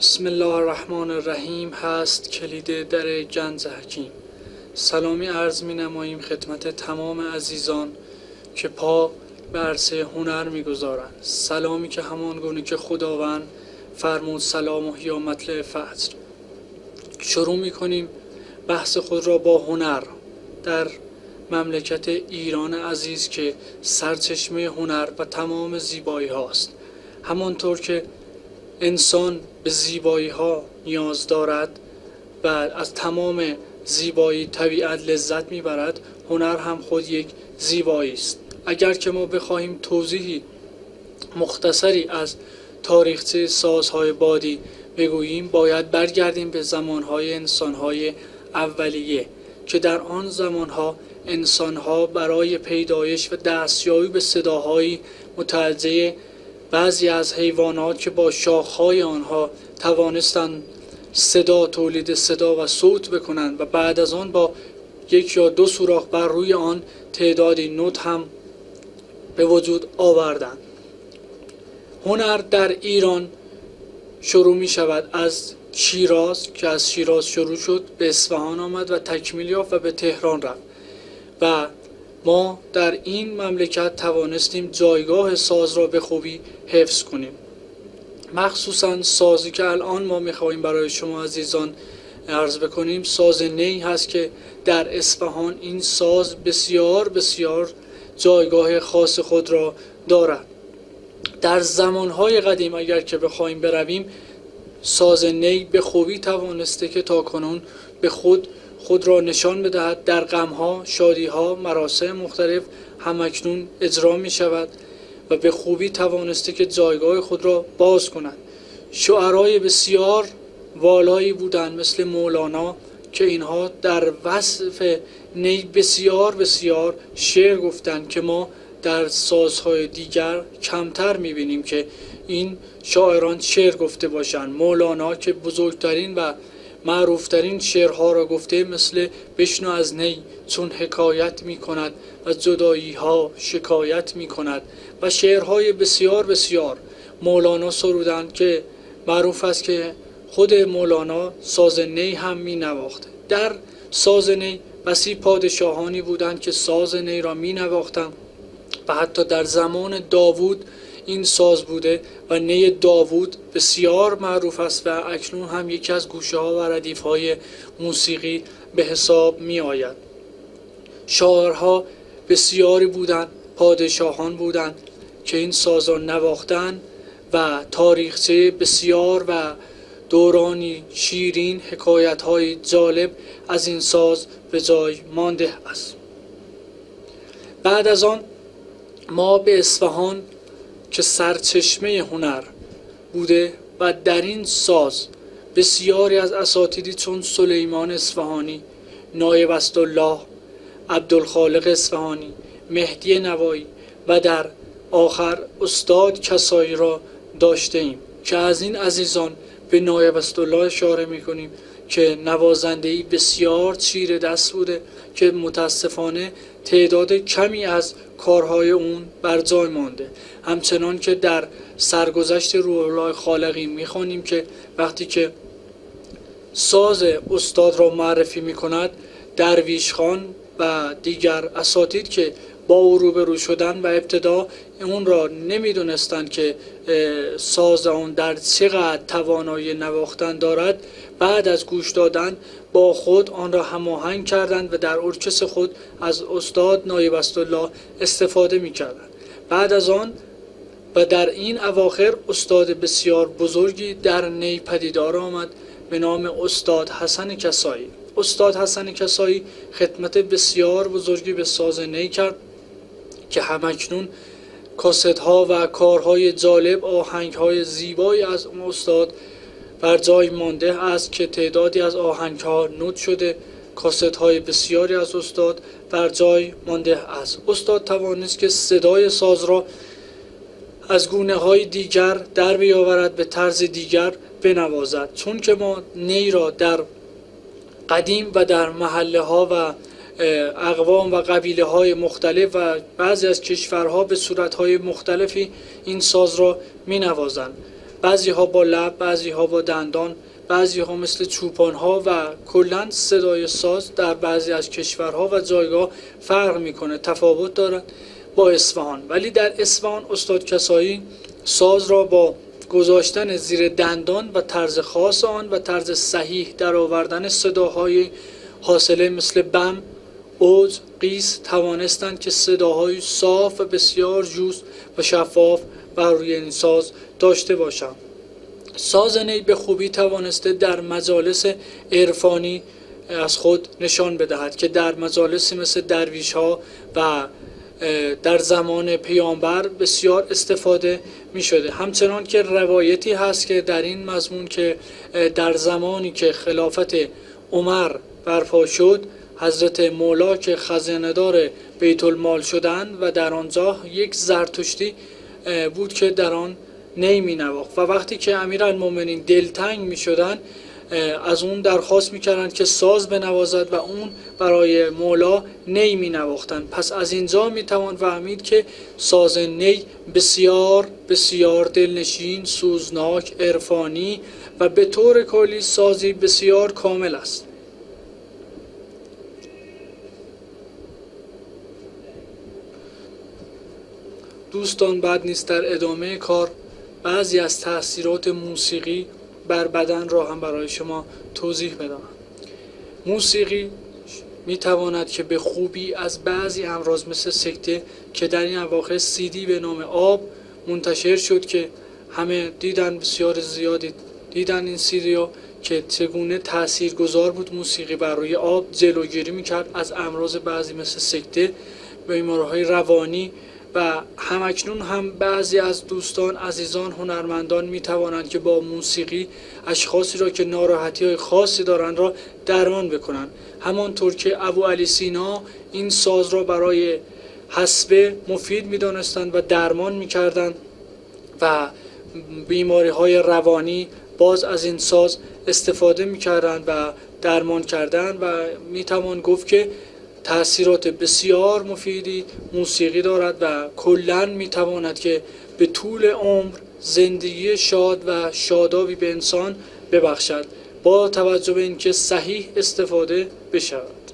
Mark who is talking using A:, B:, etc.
A: بسم الله الرحمن الرحیم هست کلید در گنز حکیم. سلامی عرض می نماییم خدمت تمام عزیزان که پا به عرصه هنر می گذارند. سلامی که همان گونه که خداوند فرمود سلام و یا مطلع فجر. شروع می کنیم بحث خود را با هنر. در مملکت ایران عزیز که سرچشمه هنر و تمام زیبایی هاست. همانطور که انسان به زیبایی ها نیاز دارد و از تمام زیبایی طبیعت لذت می‌برد هنر هم خود یک زیبایی است. اگر که ما بخواهیم توضیحی مختصری از تاریخچه سازهای بادی بگوییم باید برگردیم به زمانهای انسانهای اولیه که در آن زمانها انسانها برای پیدایش و دستیابی به صداهایی متوجه بعضی از حیوانات که با شاخهای آنها توانستند صدا تولید صدا و صوت بکنند و بعد از آن با یک یا دو سوراخ بر روی آن تعدادی نوت هم به وجود آوردند. هنر در ایران شروع می شود از شیراز که از شیراز شروع شد به اصفهان آمد و تکمیل یافت و به تهران رفت. و ما در این مملکت توانستیم جایگاه ساز را به خوبی حفظ کنیم. مخصوصا سازی که الان ما می‌خواهیم برای شما عزیزان عرض بکنیم ساز نی هست که در اصفهان این ساز بسیار بسیار جایگاه خاص خود را دارد. در زمانهای قدیم اگر که بخواهیم برویم ساز نی به خوبی توانسته که تا کنون به خود خود را نشان بدهد. در غمها، شادیها، مراسم مختلف همکنون اجرا می شود و به خوبی توانسته که جایگاه خود را باز کند. شعرهای بسیار والایی بودند مثل مولانا که اینها در وصف نی بسیار بسیار شعر گفتند که ما در سازهای دیگر کمتر می‌بینیم که این شاعران شعر گفته باشند. مولانا که بزرگترین و معروفترین شعرها را گفته مثل بشنو از نی چون حکایت می کند و جدایی ها شکایت می کند و شعرهای بسیار بسیار مولانا سرودند که معروف است که خود مولانا ساز نی هم می نواخت در ساز نی بسی پادشاهانی بودند که ساز نی را می نواختند و حتی در زمان داوود این ساز بوده و نی داوود بسیار معروف است و اکنون هم یکی از گوشه ها و ردیف های موسیقی به حساب می آید شاعرها بسیاری بودند پادشاهان بودند که این ساز را نواختن و تاریخچه بسیار و دورانی شیرین حکایت های جالب از این ساز به جای مانده است. بعد از آن ما به اصفهان که سرچشمه هنر بوده و در این ساز بسیاری از اساتیدی چون سلیمان اصفهانی نایب الله عبدالخالق اصفهانی مهدی نوایی و در آخر استاد کسایی را داشته ایم که از این عزیزان به نایب الله اشاره می کنیم که نوازنده بسیار چیر دست بوده که متاسفانه تعداد کمی از کارهای اون بر جای مانده. همچنان که در سرگذشت روح خالقی می‌خوانیم که وقتی که ساز استاد را معرفی می کند درویش خان و دیگر اساتید که با او روبرو شدن و ابتدا اون را نمی‌دونستند که ساز اون در چقدر توانایی نواختن دارد بعد از گوش دادن با خود آن را هماهنگ کردند و در ارکس خود از استاد نایب الله استفاده می کردند بعد از آن و در این اواخر استاد بسیار بزرگی در نی پدیدار آمد به نام استاد حسن کسایی. استاد حسن کسایی خدمت بسیار بزرگی به ساز نی کرد که همکنون کاست ها و کارهای جالب آهنگ های زیبایی از اون استاد بر جای مانده است که تعدادی از آهنگ ها نوت شده کاست های بسیاری از استاد بر جای مانده است. استاد توانست که صدای ساز را از گونه های دیگر در بیاورد به طرز دیگر بنوازد. چون که ما نی را در قدیم و در محله ها و اقوام و قبیله های مختلف و بعضی از کشورها به صورت های مختلفی این ساز را می نوازند بعضی ها با لب بعضی ها با دندان بعضی ها مثل چوپان ها و کلا صدای ساز در بعضی از کشورها و جایگاه فرق می‌کنه تفاوت دارد با اصفهان. ولی در اصفهان استاد کسایی ساز را با گذاشتن زیر دندان و طرز خاص آن و طرز صحیح در آوردن صداهای حاصله مثل بم اوز قیس توانستند که صداهای صاف و بسیار جوست و شفاف بر روی این ساز داشته باشند ساز نی به خوبی توانسته در مجالس عرفانی از خود نشان بدهد که در مجالس مثل درویش ها و در زمان پیامبر بسیار استفاده می شده همچنان که روایتی هست که در این مضمون که در زمانی که خلافت عمر برپا شد حضرت مولا که خزاندار بیت المال شدند و در آنجا یک زرتشتی بود که در آن نی می و وقتی که امیرالمومنین دلتنگ می شدن از اون درخواست می‌کردند که ساز بنوازد و اون برای مولا نی می پس از اینجا می توان فهمید که ساز نی بسیار بسیار دلنشین سوزناک عرفانی و به طور کلی سازی بسیار کامل است. دوستان بعد نیست در ادامه کار بعضی از تاثیرات موسیقی بر بدن را هم برای شما توضیح بدم. موسیقی می تواند که به خوبی از بعضی امراض مثل سکته که در این اواخر سیدی به نام آب منتشر شد که همه دیدن بسیار زیادی دیدن این سیدی که چگونه تأثیر گذار بود موسیقی بر روی آب جلوگیری می‌کرد از امراض بعضی مثل سکته بیماری روانی و همکنون هم بعضی از دوستان عزیزان هنرمندان می توانند که با موسیقی اشخاصی را که ناراحتی های خاصی دارند را درمان بکنند. همانطور که ابو علی سینا این ساز را برای حسبه مفید می دانستند و درمان می کردند و بیماری های روانی باز از این ساز استفاده می کردند و درمان کردن و می توان گفت که تاثیرات بسیار مفیدی موسیقی دارد و کلا می‌تواند که به طول عمر زندگی شاد و شادابی به انسان ببخشد. با توجه به اینکه صحیح استفاده بشود.